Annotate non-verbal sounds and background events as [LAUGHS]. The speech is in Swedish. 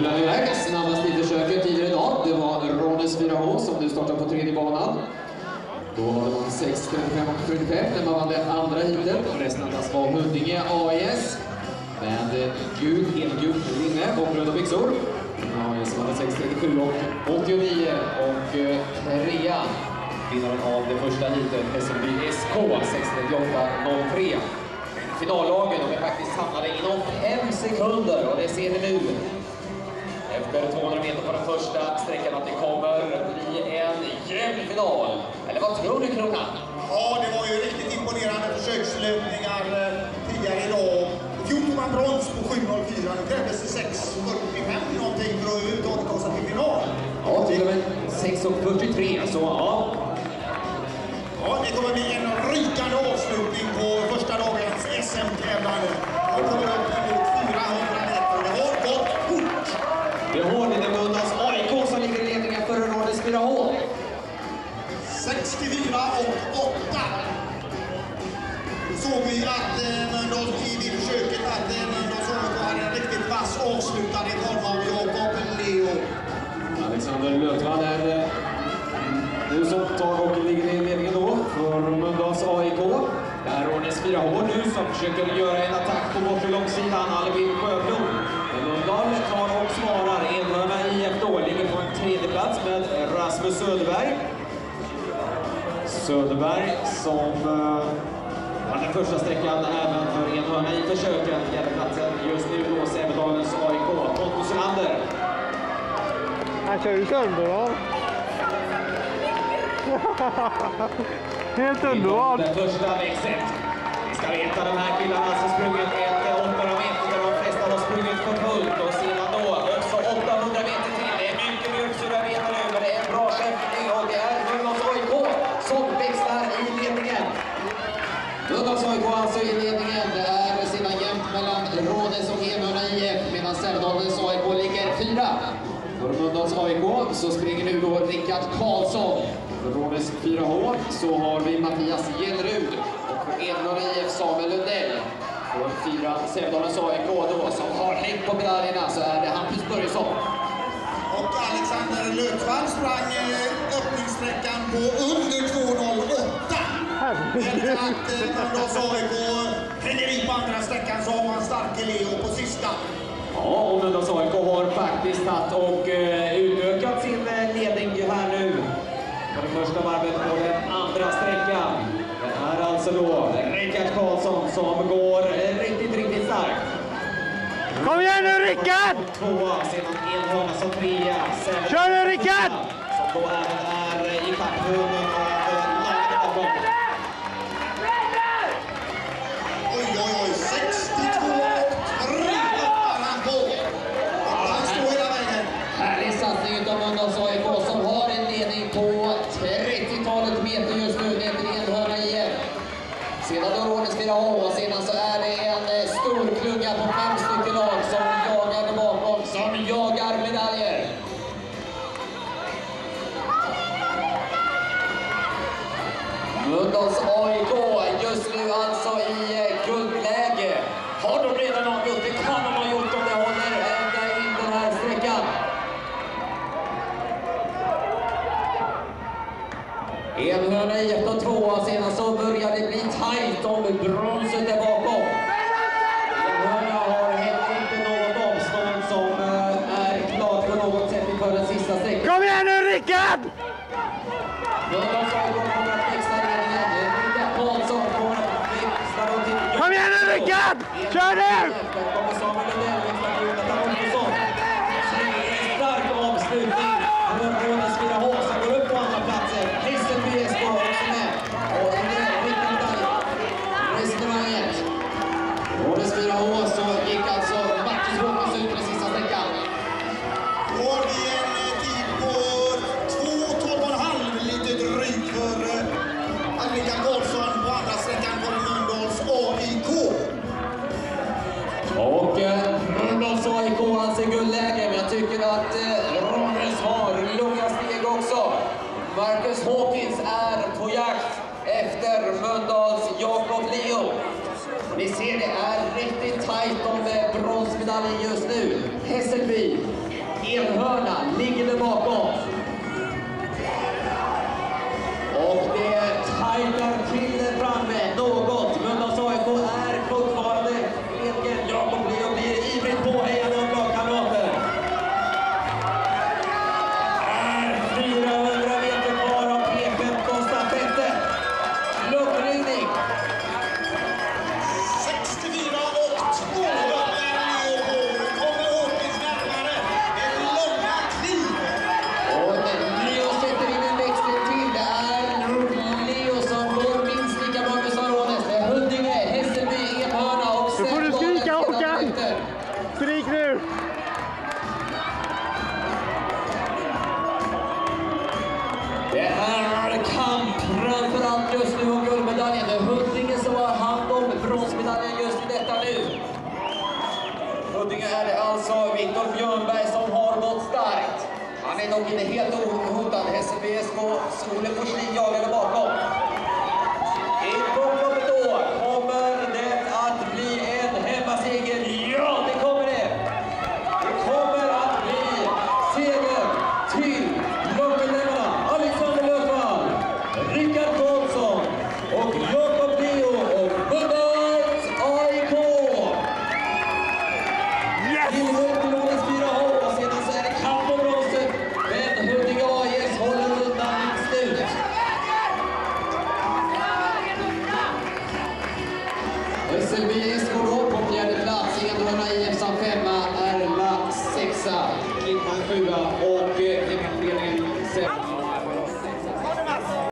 rullar iväg. Snabbast i försöket tidigare idag, det var Ronnes 4H som nu startar på tredje banan. Då hade man 6.35 när man vann det andra heatet. Resten andas var Huddinge AIS. Med eh, gul, helgult linne och röda byxor. AIS vann hade 6, 37 och 89 och eh, trea. Vinnaren av det första heatet, SMB SK 638-03 finallagen. De är faktiskt samlade inom fem sekunder och det ser vi nu. Efter 200 meter på den första sträckan att det kommer bli en jämn final. Eller vad tror du Kronan? Ja, det var ju riktigt imponerande försökslöpningar eh, tidigare idag. I fjol tog man brons på 7.04. Nu krävdes det 6.45 någonting för att överhuvudtaget ta sig till final. Ja, till och med 6.43 så ja. Ja, det kommer bli en rykande att eh, Mölndals i försöket att eh, Mölndals AIK hade en riktigt vass avslutare i form av Jakob Leo. Alexander Lötvall är eh, nu som tar och ligger i ledningen då för Mölndals AIK. Det är Rådets 4H nu som försöker göra en attack på bortre långsidan, Albin Sjöblom. Men Mölndal tar och svarar. Enhörna IF då ligger på en tredje plats med Rasmus Söderberg. Söderberg som eh, den första sträckan även för Enhörna i försöken. Fjärdeplatsen just nu då Sävedalens AIK. Pontus Olander. Han kör ju sönder va? [LAUGHS] Helt underbart! Den första växeln. Ni ska veta de här killarna som sprungit 800 meter där de flesta har sprungit för fullt och sedan då också 800 meter till. Det är mycket mjölksyrabete nu men det är en bra kämpning och det är Mölndals AIK som växlar i ledningen. Mölndals AIK alltså i ledningen. Det är sedan jämnt mellan Rådes och Enhörna IF medan Sävedalens AIK ligger fyra. För Mölndals AIK så springer nu då Rickard Karlsson. För Rådes 4H så har vi Mattias Gellerud och för Enhörna IF Samuel Lundell. För fyra Sävedalens AIK då som har hängt på medaljerna så är det Hampus Börjesson. Och Alexander Lötvall sprang eh, öppningssträckan på under 2.08. Efter att eh, Mölndals AIK i på andra sträckan så har man starke Leo på sista. Ja, och Mölndals AIK har faktiskt tagit och eh, utökat sin eh, ledning här nu. På det första varvet på den andra sträckan. Det är alltså då Rickard Karlsson som går eh, riktigt, riktigt starkt. Kom igen nu Rickard! Tvåa, sedan Enhörna som trea. Kör nu, Rickard! Som då även är i kapphunden Mölndals AIK just nu alltså i eh, guldläge. Har de redan avgjort? Det kan de ha gjort om det håller ända in den här sträckan. Enhörna IF då tvåa, sedan så börjar det bli tajt om bronset där bakom. Enhörna har heller inte något avstånd som eh, är klart på något sätt inför den sista sträckan. Kom igen nu Rickard! Mölndals AIK kommer att växla ledningen. Rickard Karlsson kommer att växla då till... Nu Rickard! Kör nu! Efter Mölndals Jakob Leo. Ni ser, det är riktigt tajt om eh, bronsmedaljen just nu. Hässelby, Enhörna ligger där bakom. Huddinge är det alltså Viktor Björnberg som har gått starkt. Han är dock inte helt ohotad. Hässelby SK Ole Forslin jagade bakom. Recebi